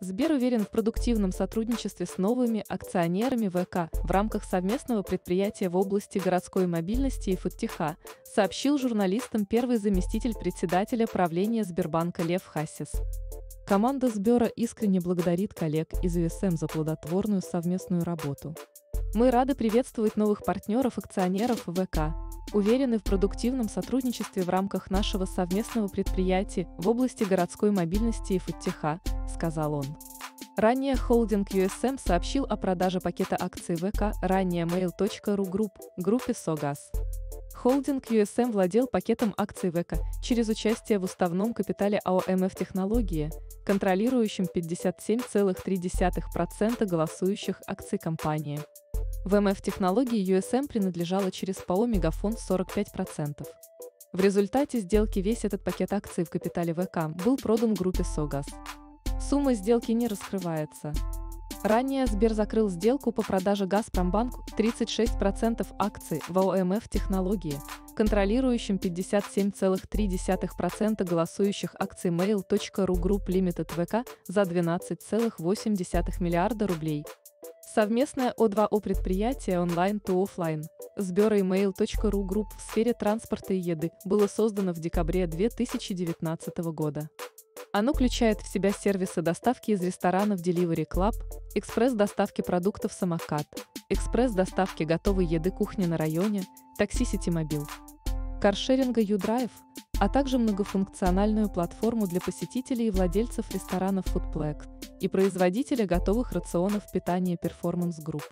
Сбер уверен в продуктивном сотрудничестве с новыми акционерами ВК в рамках совместного предприятия в области городской мобильности и фудтеха, сообщил журналистам первый заместитель председателя правления Сбербанка Лев Хасис. Команда Сбера искренне благодарит коллег из УСМ за плодотворную совместную работу. Мы рады приветствовать новых партнеров-акционеров ВК, уверены в продуктивном сотрудничестве в рамках нашего совместного предприятия в области городской мобильности и фудтеха, сказал он. Ранее холдинг USM сообщил о продаже пакета акций ВК ранее mail.ru Group, группе Согаз. Холдинг USM владел пакетом акций ВК через участие в уставном капитале АО МФ Технологии, контролирующим 57,3% голосующих акций компании. В МФ технологии USM принадлежала через ПАО Мегафон 45%. В результате сделки весь этот пакет акций в капитале ВК был продан группе Согаз. Сумма сделки не раскрывается. Ранее Сбер закрыл сделку по продаже Газпромбанку 36% акций в ОМФ технологии, контролирующим 57,3% голосующих акций Mail.ru Group Limited ВК за 12,8 миллиарда рублей. Совместное О2О предприятие онлайн to офлайн Сбера email.ru Group в сфере транспорта и еды было создано в декабре 2019 года. Оно включает в себя сервисы доставки из ресторанов Delivery Club, экспресс-доставки продуктов «Самокат», экспресс-доставки готовой еды кухни на районе, такси Ситимобил, каршеринга U-Drive, а также многофункциональную платформу для посетителей и владельцев ресторанов Foodplex и производителя готовых рационов питания Performance Group.